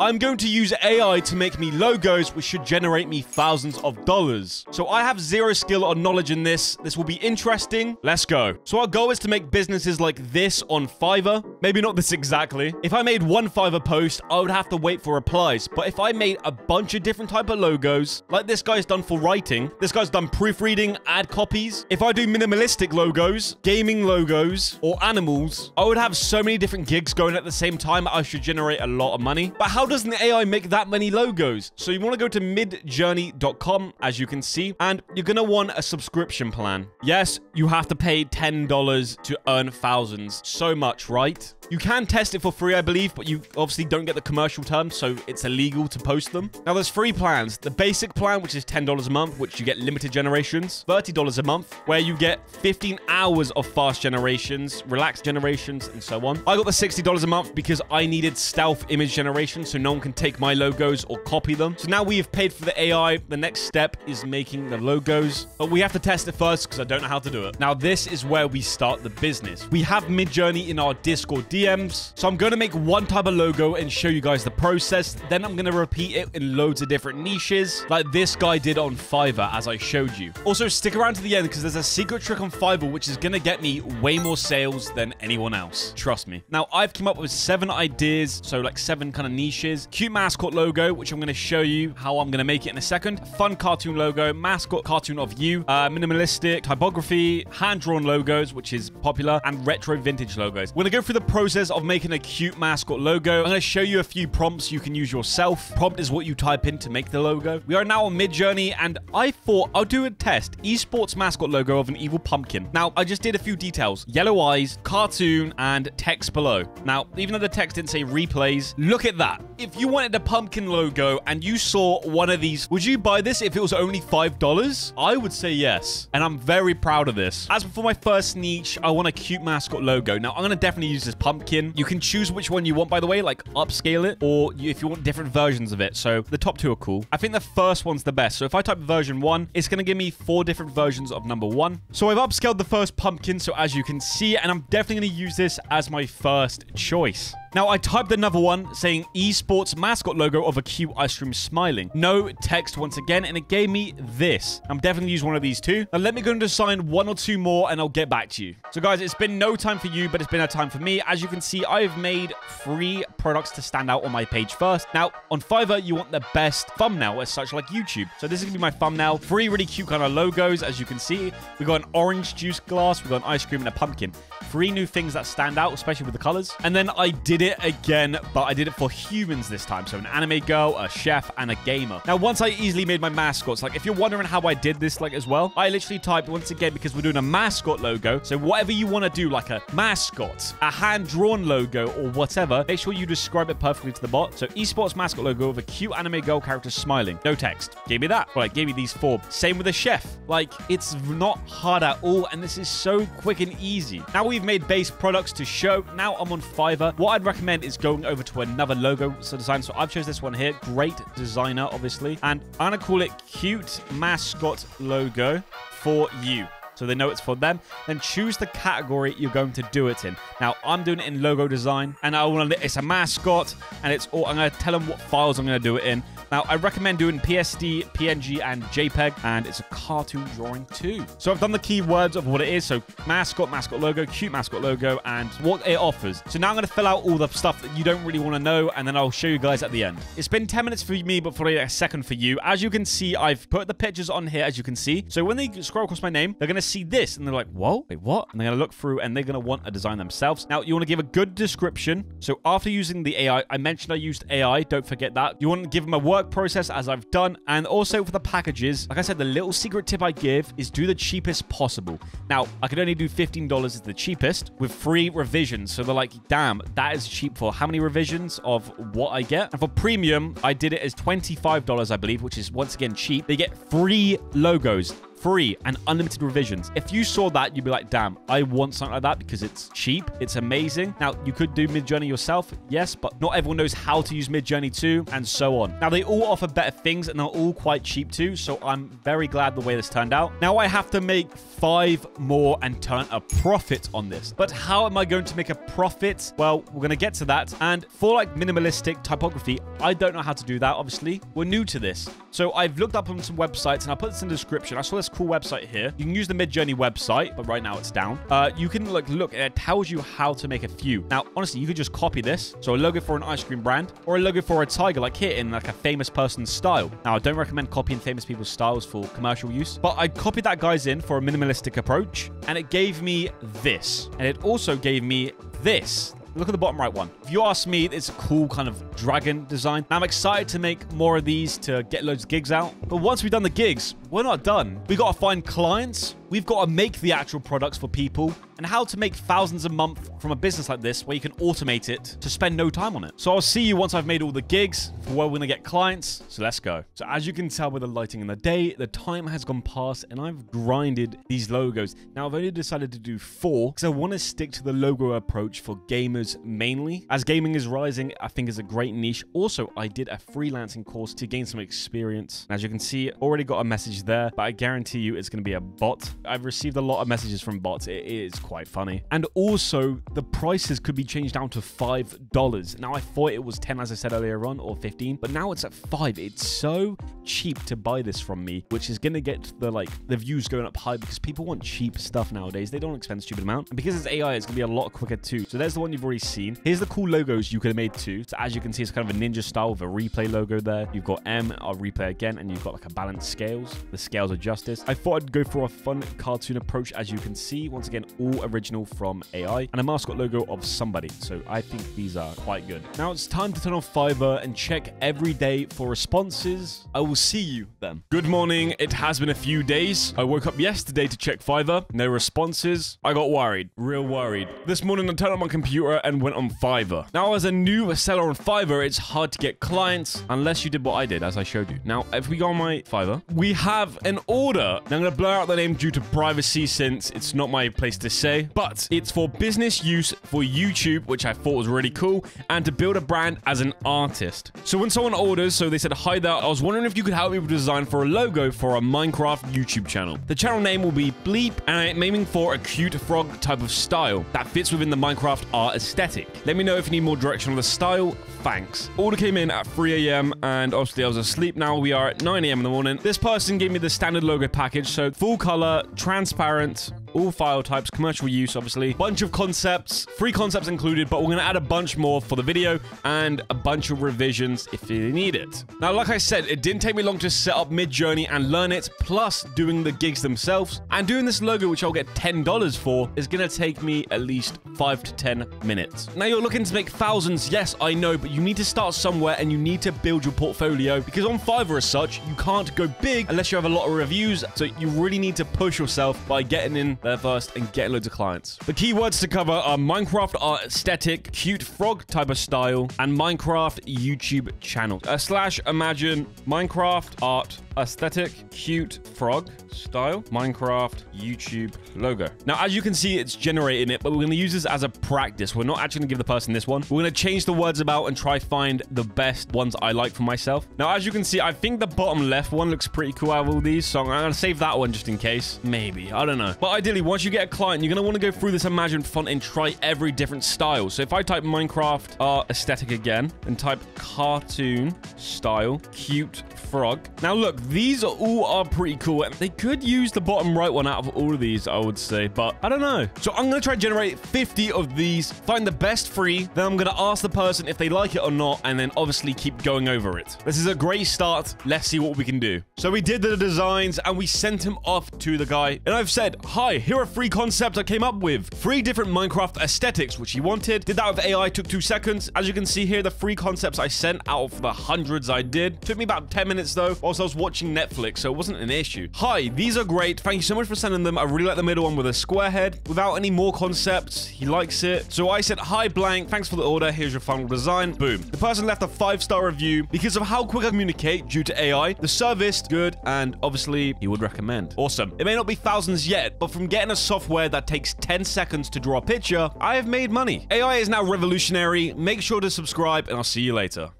I'm going to use AI to make me logos, which should generate me thousands of dollars. So I have zero skill or knowledge in this. This will be interesting. Let's go. So our goal is to make businesses like this on Fiverr. Maybe not this exactly. If I made one Fiverr post, I would have to wait for replies. But if I made a bunch of different type of logos, like this guy's done for writing, this guy's done proofreading, ad copies. If I do minimalistic logos, gaming logos, or animals, I would have so many different gigs going at the same time. I should generate a lot of money. But how does the AI make that many logos? So you want to go to midjourney.com, as you can see, and you're going to want a subscription plan. Yes, you have to pay $10 to earn thousands. So much, right? You can test it for free, I believe, but you obviously don't get the commercial terms, so it's illegal to post them. Now, there's three plans. The basic plan, which is $10 a month, which you get limited generations. $30 a month, where you get 15 hours of fast generations, relaxed generations, and so on. I got the $60 a month because I needed stealth image generation, so no one can take my logos or copy them. So now we have paid for the AI. The next step is making the logos, but we have to test it first because I don't know how to do it. Now, this is where we start the business. We have Midjourney in our Discord DMs. So I'm going to make one type of logo and show you guys the process. Then I'm going to repeat it in loads of different niches like this guy did on Fiverr as I showed you. Also, stick around to the end because there's a secret trick on Fiverr which is going to get me way more sales than anyone else. Trust me. Now, I've come up with seven ideas. So like seven kind of niches. Cute mascot logo, which I'm going to show you how I'm going to make it in a second. Fun cartoon logo, mascot cartoon of you, uh, minimalistic typography, hand-drawn logos, which is popular, and retro vintage logos. We're going to go through the process of making a cute mascot logo. I'm going to show you a few prompts you can use yourself. Prompt is what you type in to make the logo. We are now on Midjourney, and I thought I'll do a test. Esports mascot logo of an evil pumpkin. Now, I just did a few details. Yellow eyes, cartoon, and text below. Now, even though the text didn't say Replayz, look at that. If you wanted a pumpkin logo and you saw one of these, would you buy this if it was only $5? I would say yes. And I'm very proud of this. As for my first niche, I want a cute mascot logo. Now, I'm going to definitely use this pumpkin. You can choose which one you want, by the way, like upscale it, or if you want different versions of it. So the top two are cool. I think the first one's the best. So if I type version one, it's going to give me four different versions of number one. So I've upscaled the first pumpkin, so as you can see, and I'm definitely going to use this as my first choice. Now, I typed another one saying esports mascot logo of a cute ice cream smiling. No text once again, and it gave me this. I'm definitely use one of these two. Now, let me go and design one or two more, and I'll get back to you. So, guys, it's been no time for you, but it's been a time for me. As you can see, I've made three products to stand out on my page first. Now, on Fiverr, you want the best thumbnail as such, like YouTube. So this is going to be my thumbnail. Three really cute kind of logos, as you can see. We got an orange juice glass, we got an ice cream, and a pumpkin. Three new things that stand out, especially with the colors. And then I did it again, but I did it for humans this time. So an anime girl, a chef, and a gamer. Now, once I easily made my mascots, like if you're wondering how I did this, like as well, I literally typed once again because we're doing a mascot logo. So whatever you want to do, like a mascot, a hand-drawn logo, or whatever, make sure you describe it perfectly to the bot. So esports mascot logo of a cute anime girl character smiling. No text. Gave me that. Well, gave me these four. Same with a chef. Like, it's not hard at all, and this is so quick and easy. Now we've made base products to show. Now I'm on Fiverr. What I'd recommend is going over to another logo so design. So I've chose this one here. Great designer, obviously. And I'm going to call it Cute Mascot Logo for You so they know it's for them. Then choose the category you're going to do it in. Now, I'm doing it in logo design, and I want to. It's a mascot, and it's all. I'm going to tell them what files I'm going to do it in. Now, I recommend doing PSD, PNG, and JPEG, and it's a cartoon drawing too. So I've done the keywords of what it is. So mascot, mascot logo, cute mascot logo, and what it offers. So now I'm going to fill out all the stuff that you don't really want to know, and then I'll show you guys at the end. It's been 10 minutes for me, but for a second for you. As you can see, I've put the pictures on here, as you can see. So when they scroll across my name, they're going to see this, and they're like, whoa, wait, what? And they're going to look through, and they're going to want a design themselves. Now, you want to give a good description. So after using the AI, I mentioned I used AI. Don't forget that. You want to give them a work process as I've done. And also for the packages, like I said, the little secret tip I give is do the cheapest possible. Now, I could only do $15 as the cheapest with free revisions. So they're like, damn, that is cheap for how many revisions of what I get? And for premium, I did it as $25, I believe, which is once again cheap. They get free logos free and unlimited revisions. If you saw that, you'd be like, damn, I want something like that because it's cheap, it's amazing. Now, you could do Midjourney yourself, yes, but not everyone knows how to use Midjourney too, and so on. Now, they all offer better things and they're all quite cheap too, so I'm very glad the way this turned out. Now, I have to make five more and turn a profit on this. But how am I going to make a profit? Well, we're going to get to that. And for like minimalistic typography, I don't know how to do that, obviously. We're new to this. So I've looked up on some websites and I'll put this in the description. I saw this cool website here. You can use the Midjourney website, but right now it's down. Uh, you can like look, and it tells you how to make a few. Now, honestly, you could just copy this. So a logo for an ice cream brand or a logo for a tiger like here in like a famous person's style. Now, I don't recommend copying famous people's styles for commercial use, but I copied that guy's in for a minimalistic approach and it gave me this. And it also gave me this. Look at the bottom right one. If you ask me, it's a cool kind of dragon design. I'm excited to make more of these to get loads of gigs out. But once we've done the gigs, we're not done. We got to find clients. We've got to make the actual products for people and how to make thousands a month from a business like this where you can automate it to spend no time on it. So I'll see you once I've made all the gigs for where we're to get clients. So let's go. So as you can tell with the lighting in the day, the time has gone past and I've grinded these logos. Now I've only decided to do four because I want to stick to the logo approach for gamers mainly. As gaming is rising, I think is a great niche. Also, I did a freelancing course to gain some experience. As you can see, already got a message there, but I guarantee you it's going to be a bot. I've received a lot of messages from bots. It is quite funny. And also, the prices could be changed down to $5. Now, I thought it was 10 as I said earlier on, or 15, but now it's at 5 It's so cheap to buy this from me, which is going to get the, like, the views going up high because people want cheap stuff nowadays. They don't expend stupid amount. And because it's AI, it's going to be a lot quicker too. So there's the one you've already seen. Here's the cool logos you could have made too. So as you can see, it's kind of a ninja style with a replay logo there. You've got M, I'll replay again, and you've got like a balanced scales, the scales of justice. I thought I'd go for a fun cartoon approach, as you can see. Once again, all original from AI, and a mascot logo of somebody. So I think these are quite good. Now it's time to turn on Fiverr and check every day for responses. I will see you then. Good morning. It has been a few days. I woke up yesterday to check Fiverr. No responses. I got worried. Real worried. This morning I turned on my computer and went on Fiverr. Now as a new seller on Fiverr, it's hard to get clients unless you did what I did, as I showed you. Now, if we go on my Fiverr, we have an order. I'm going to blur out the name due to privacy since it's not my place to say, but it's for business use for YouTube, which I thought was really cool, and to build a brand as an artist. So when someone orders, so they said, hi there, I was wondering if you could help me with design for a logo for a Minecraft YouTube channel. The channel name will be Bleep, and I'm aiming for a cute frog type of style that fits within the Minecraft art aesthetic. Let me know if you need more direction on the style. Thanks. Order came in at 3 a.m. and obviously I was asleep. Now we are at 9 a.m. in the morning. This person gave me the standard logo package. So full color, transparent, all file types, commercial use, obviously. Bunch of concepts, free concepts included, but we're going to add a bunch more for the video and a bunch of revisions if you need it. Now, like I said, it didn't take me long to set up Midjourney and learn it, plus doing the gigs themselves. And doing this logo, which I'll get $10 for, is going to take me at least 5 to 10 minutes. Now, you're looking to make thousands. Yes, I know, but you need to start somewhere and you need to build your portfolio because on Fiverr as such, you can't go big unless you have a lot of reviews. So you really need to push yourself by getting in there first and get loads of clients. The keywords to cover are Minecraft art aesthetic, cute frog type of style, and Minecraft YouTube channel. A slash imagine Minecraft art aesthetic, cute frog style, Minecraft YouTube logo. Now, as you can see, it's generating it, but we're going to use this as a practice. We're not actually going to give the person this one. We're going to change the words about and try find the best ones I like for myself. Now, as you can see, I think the bottom left one looks pretty cool out of all these, so I'm going to save that one just in case. Maybe. I don't know. But ideally, once you get a client, you're going to want to go through this Imagine font and try every different style. So if I type Minecraft art aesthetic again and type cartoon style, cute frog. Now, look, these all are pretty cool. And they could use the bottom right one out of all of these, I would say, but I don't know. So I'm going to try to generate 50 of these, find the best free. Then I'm going to ask the person if they like it or not, and then obviously keep going over it. This is a great start. Let's see what we can do. So we did the designs and we sent him off to the guy. And I've said, hi, here are three concepts I came up with. Three different Minecraft aesthetics, which he wanted. Did that with AI, took two seconds. As you can see here, the three concepts I sent out of the hundreds I did. Took me about 10 minutes though, whilst I was watching Netflix, so it wasn't an issue. Hi, these are great. Thank you so much for sending them. I really like the middle one with a square head. Without any more concepts, he likes it. So I said, hi blank, thanks for the order. Here's your final design. Boom. The person left a five-star review because of how quick I communicate due to AI. The service, good, and obviously he would recommend. Awesome. It may not be thousands yet, but from getting a software that takes 10 seconds to draw a picture, I have made money. AI is now revolutionary. Make sure to subscribe and I'll see you later.